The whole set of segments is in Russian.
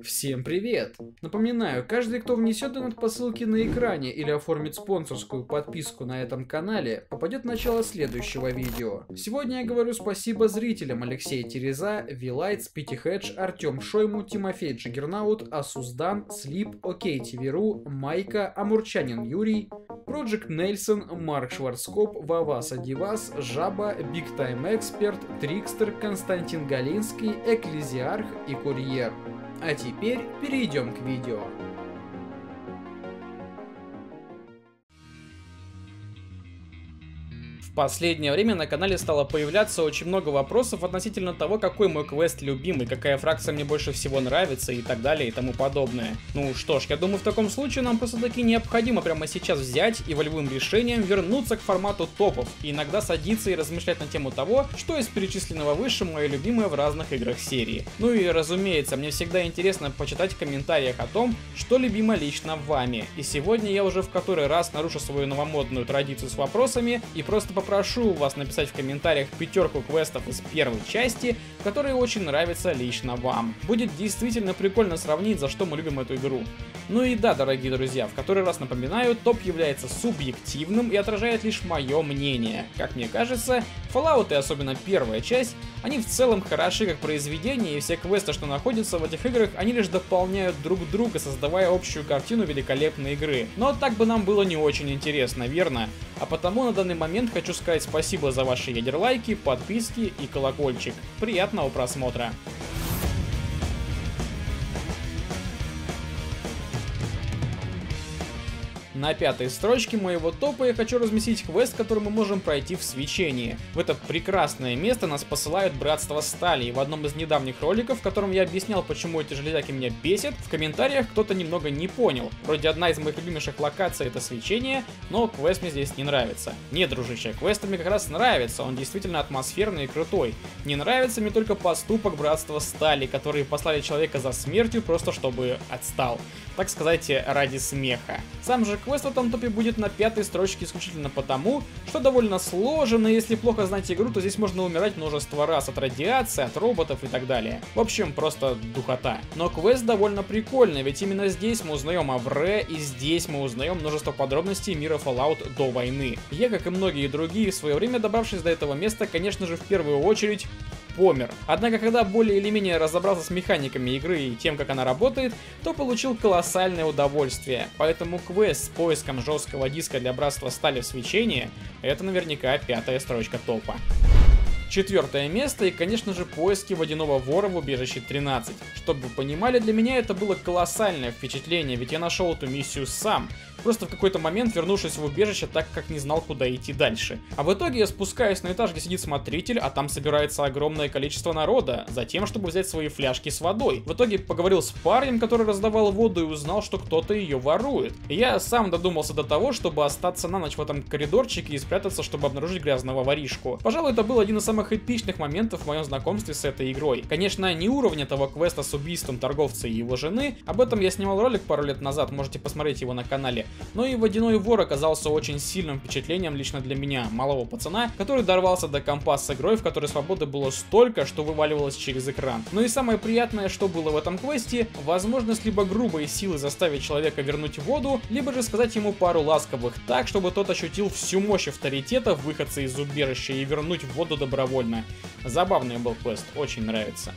Всем привет! Напоминаю, каждый, кто внесет донат по ссылке на экране или оформит спонсорскую подписку на этом канале, попадет в начало следующего видео. Сегодня я говорю спасибо зрителям Алексей Тереза, Вилайтс, Питихедж, Артем Шойму, Тимофей Джиггернаут, Асуздан, Слип, Окей ТВРУ, Майка, Амурчанин Юрий, Project Нельсон, Марк Шварцкоп, Ваваса Дивас, Жаба, Big Time Эксперт, Трикстер, Константин Галинский, Экклезиарх и Курьер. А теперь перейдем к видео. В последнее время на канале стало появляться очень много вопросов относительно того, какой мой квест любимый, какая фракция мне больше всего нравится и так далее и тому подобное. Ну что ж, я думаю, в таком случае нам просто таки необходимо прямо сейчас взять и волевым решением вернуться к формату топов, и иногда садиться и размышлять на тему того, что из перечисленного выше мое любимое в разных играх серии. Ну и разумеется, мне всегда интересно почитать в комментариях о том, что любимо лично вами. И сегодня я уже в который раз нарушу свою новомодную традицию с вопросами и просто попрошу вас написать в комментариях пятерку квестов из первой части, которые очень нравятся лично вам. Будет действительно прикольно сравнить, за что мы любим эту игру. Ну и да, дорогие друзья, в который раз напоминаю, топ является субъективным и отражает лишь мое мнение. Как мне кажется, Fallout и особенно первая часть, они в целом хороши как произведение, и все квесты, что находятся в этих играх, они лишь дополняют друг друга, создавая общую картину великолепной игры. Но так бы нам было не очень интересно, верно? А потому на данный момент хочу сказать спасибо за ваши ядерлайки, подписки и колокольчик. Приятного просмотра! На пятой строчке моего топа я хочу разместить квест, который мы можем пройти в свечении. В это прекрасное место нас посылают Братство Стали, и в одном из недавних роликов, в котором я объяснял, почему эти железяки меня бесят, в комментариях кто-то немного не понял. Вроде одна из моих любимейших локаций это свечение, но квест мне здесь не нравится. Нет, дружище, квест мне как раз нравится, он действительно атмосферный и крутой. Не нравится мне только поступок Братства Стали, которые послали человека за смертью просто чтобы отстал. Так сказать, ради смеха. Сам же квест в этом топе будет на пятой строчке исключительно потому, что довольно сложно, и если плохо знать игру, то здесь можно умирать множество раз от радиации, от роботов и так далее. В общем, просто духота. Но квест довольно прикольный, ведь именно здесь мы узнаем о Вре, и здесь мы узнаем множество подробностей мира Fallout до войны. Я, как и многие другие, в свое время добравшись до этого места, конечно же, в первую очередь помер. Однако, когда более или менее разобрался с механиками игры и тем, как она работает, то получил колоссальное удовольствие. Поэтому квест с поиском жесткого диска для братства стали в свечении, это наверняка пятая строчка топа. Четвертое место и, конечно же, поиски водяного вора в убежище 13. Чтобы вы понимали, для меня это было колоссальное впечатление, ведь я нашел эту миссию сам, просто в какой-то момент вернувшись в убежище, так как не знал, куда идти дальше. А в итоге я спускаюсь на этаж, где сидит смотритель, а там собирается огромное количество народа, затем, чтобы взять свои фляжки с водой. В итоге поговорил с парнем, который раздавал воду и узнал, что кто-то ее ворует. Я сам додумался до того, чтобы остаться на ночь в этом коридорчике и спрятаться, чтобы обнаружить грязного воришку. Пожалуй, это был один из самых эпичных моментов в моем знакомстве с этой игрой. Конечно, не уровня того квеста с убийством торговца и его жены, об этом я снимал ролик пару лет назад, можете посмотреть его на канале, но и водяной вор оказался очень сильным впечатлением лично для меня, малого пацана, который дорвался до компа с игрой, в которой свободы было столько, что вываливалось через экран. Ну и самое приятное, что было в этом квесте, возможность либо грубой силы заставить человека вернуть воду, либо же сказать ему пару ласковых так, чтобы тот ощутил всю мощь авторитета выходца из убежища и вернуть воду добровольно. Забавный был квест, очень нравится.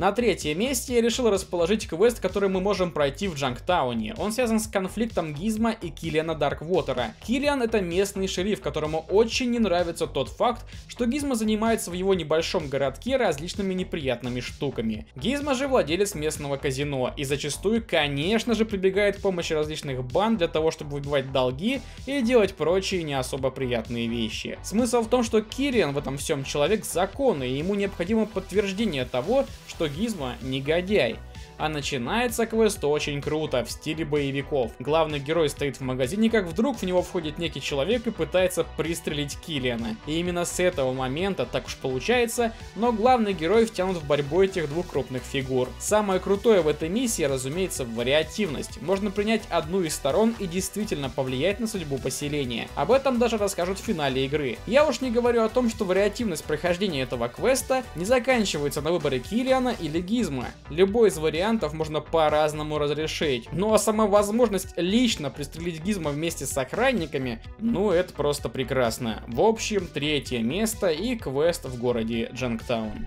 На третьем месте я решил расположить квест, который мы можем пройти в Джанктауне. Он связан с конфликтом Гизма и Киллиана Дарквотера. Киллиан это местный шериф, которому очень не нравится тот факт, что Гизма занимается в его небольшом городке различными неприятными штуками. Гизма же владелец местного казино и зачастую, конечно же, прибегает к помощи различных банд для того, чтобы выбивать долги и делать прочие не особо приятные вещи. Смысл в том, что Кириан в этом всем человек закона, и ему необходимо подтверждение того, что Гизма негодяй. А начинается квест очень круто, в стиле боевиков. Главный герой стоит в магазине, как вдруг в него входит некий человек и пытается пристрелить Киллиана. И именно с этого момента, так уж получается, но главный герой втянут в борьбу этих двух крупных фигур. Самое крутое в этой миссии, разумеется, вариативность. Можно принять одну из сторон и действительно повлиять на судьбу поселения. Об этом даже расскажут в финале игры. Я уж не говорю о том, что вариативность прохождения этого квеста не заканчивается на выборе Киллиана или Гизма. Любой из вариантов можно по-разному разрешить. Ну а сама возможность лично пристрелить Гизма вместе с охранниками, ну это просто прекрасно. В общем, третье место и квест в городе Джанктаун.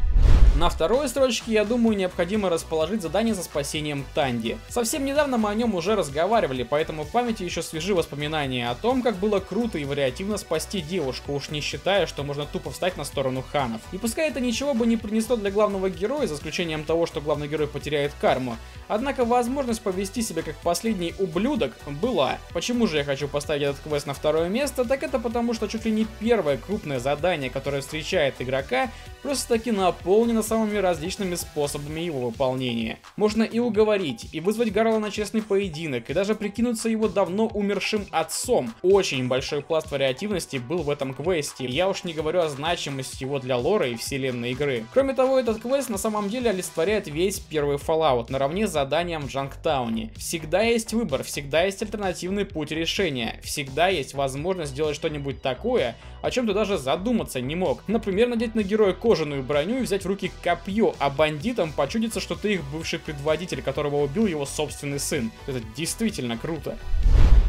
На второй строчке, я думаю, необходимо расположить задание за спасением Танди. Совсем недавно мы о нем уже разговаривали, поэтому в памяти еще свежи воспоминания о том, как было круто и вариативно спасти девушку, уж не считая, что можно тупо встать на сторону ханов. И пускай это ничего бы не принесло для главного героя, за исключением того, что главный герой потеряет карму, однако возможность повести себя как последний ублюдок была. Почему же я хочу поставить этот квест на второе место? Так это потому, что чуть ли не первое крупное задание, которое встречает игрока, просто таки наполнено самыми различными способами его выполнения. Можно и уговорить, и вызвать Гарла на честный поединок, и даже прикинуться его давно умершим отцом. Очень большой пласт вариативности был в этом квесте, я уж не говорю о значимости его для лора и вселенной игры. Кроме того, этот квест на самом деле олицетворяет весь первый Fallout, наравне с заданием в Джанктауне. Всегда есть выбор, всегда есть альтернативный путь решения, всегда есть возможность сделать что-нибудь такое, о чем ты даже задуматься не мог. Например, надеть на героя кожаную броню и взять в руки копье, а бандитам почудится, что ты их бывший предводитель, которого убил его собственный сын. Это действительно круто.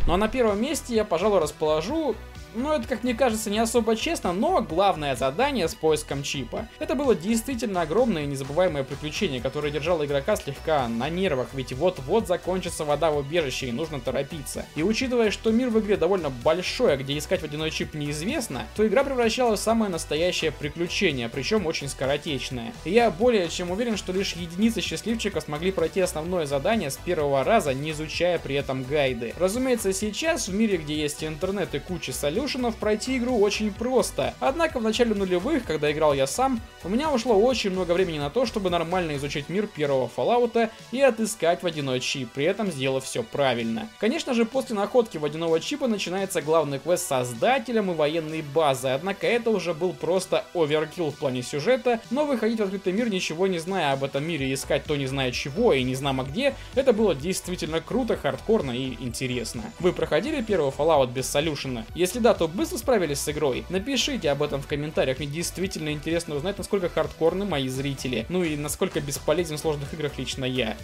Ну а на первом месте я, пожалуй, расположу ну, это, как мне кажется, не особо честно, но главное задание с поиском чипа. Это было действительно огромное и незабываемое приключение, которое держало игрока слегка на нервах, ведь вот-вот закончится вода в убежище и нужно торопиться. И учитывая, что мир в игре довольно большой, а где искать водяной чип неизвестно, то игра превращалась в самое настоящее приключение, причем очень скоротечное. И я более чем уверен, что лишь единицы счастливчиков смогли пройти основное задание с первого раза, не изучая при этом гайды. Разумеется, сейчас в мире, где есть интернет и куча салютов, Evolution пройти игру очень просто. Однако в начале нулевых, когда играл я сам, у меня ушло очень много времени на то, чтобы нормально изучить мир первого Fallout и отыскать водяной чип, при этом сделав все правильно. Конечно же, после находки водяного чипа начинается главный квест с создателем и военной базой, однако это уже был просто оверкилл в плане сюжета, но выходить в открытый мир ничего не зная об этом мире и искать то не зная чего и не знамо где, это было действительно круто, хардкорно и интересно. Вы проходили первый Fallout без солюшена? Если да, то быстро справились с игрой? Напишите об этом в комментариях, мне действительно интересно узнать, насколько хардкорны мои зрители, ну и насколько бесполезен в сложных играх лично я.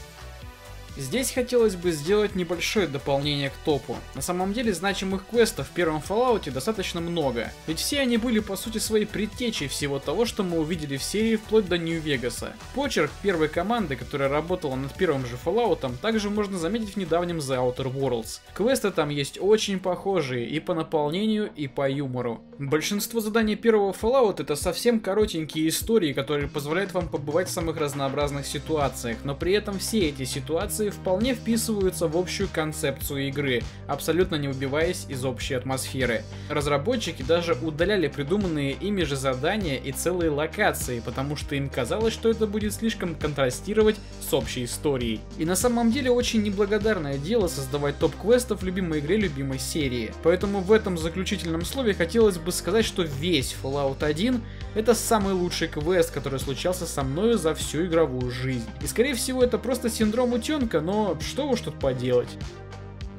Здесь хотелось бы сделать небольшое дополнение к топу. На самом деле значимых квестов в первом Fallout достаточно много, ведь все они были по сути своей предтечей всего того, что мы увидели в серии вплоть до Нью-Вегаса. Почерк первой команды, которая работала над первым же Fallout, также можно заметить в недавнем The Outer Worlds. Квесты там есть очень похожие и по наполнению, и по юмору. Большинство заданий первого Fallout это совсем коротенькие истории, которые позволяют вам побывать в самых разнообразных ситуациях, но при этом все эти ситуации вполне вписываются в общую концепцию игры, абсолютно не убиваясь из общей атмосферы. Разработчики даже удаляли придуманные ими же задания и целые локации, потому что им казалось, что это будет слишком контрастировать с общей историей. И на самом деле очень неблагодарное дело создавать топ-квестов в любимой игре любимой серии. Поэтому в этом заключительном слове хотелось бы сказать, что весь Fallout 1 это самый лучший квест, который случался со мною за всю игровую жизнь. И скорее всего это просто синдром утенка, но что уж тут поделать.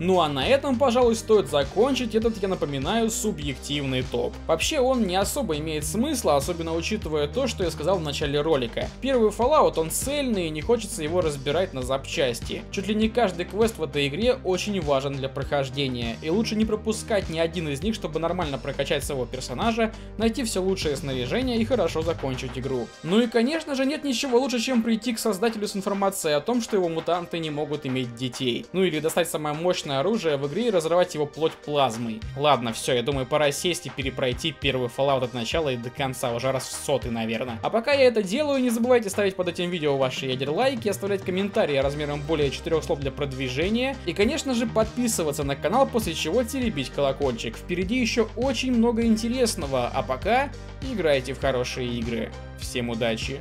Ну а на этом, пожалуй, стоит закончить этот, я напоминаю, субъективный топ. Вообще он не особо имеет смысла, особенно учитывая то, что я сказал в начале ролика. Первый Fallout, он цельный и не хочется его разбирать на запчасти. Чуть ли не каждый квест в этой игре очень важен для прохождения, и лучше не пропускать ни один из них, чтобы нормально прокачать своего персонажа, найти все лучшее снаряжение и хорошо закончить игру. Ну и конечно же нет ничего лучше, чем прийти к создателю с информацией о том, что его мутанты не могут иметь детей. Ну или достать самое мощное мощное оружие в игре и разрывать его плоть плазмой. Ладно, все, я думаю, пора сесть и перепройти первый Fallout от начала и до конца, уже раз в сотый, наверное. А пока я это делаю, не забывайте ставить под этим видео ваши ядер лайки, оставлять комментарии размером более 4 слов для продвижения и, конечно же, подписываться на канал, после чего теребить колокольчик. Впереди еще очень много интересного, а пока играйте в хорошие игры. Всем удачи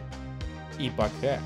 и пока.